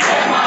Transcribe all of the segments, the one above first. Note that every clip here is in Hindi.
Yeah.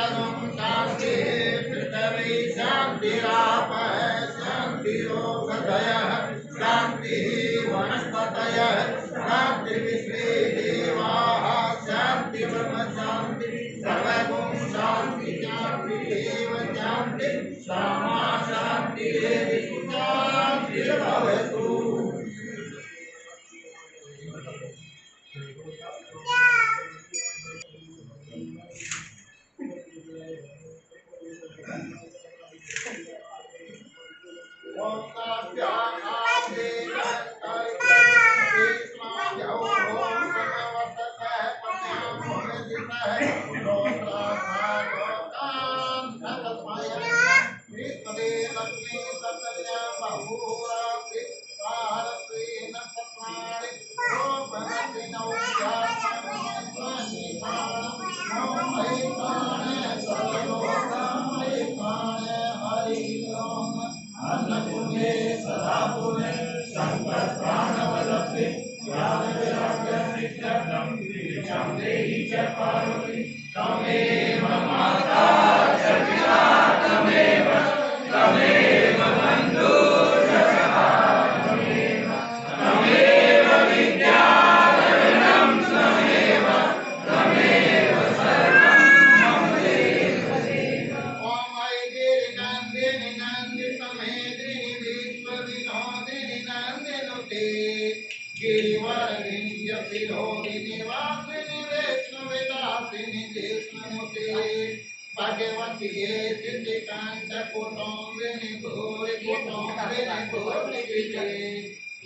सर्वं शान्तिः पृथिवी शांति शान्तिरोषधयः शान्तिः वनस्पतयः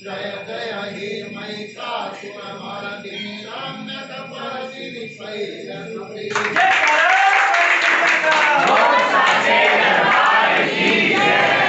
जय जय हे महिषासुर मर्दिनी रम्य तपस्विनी शैलसुते जय बोलो सच्चे दरबार की जय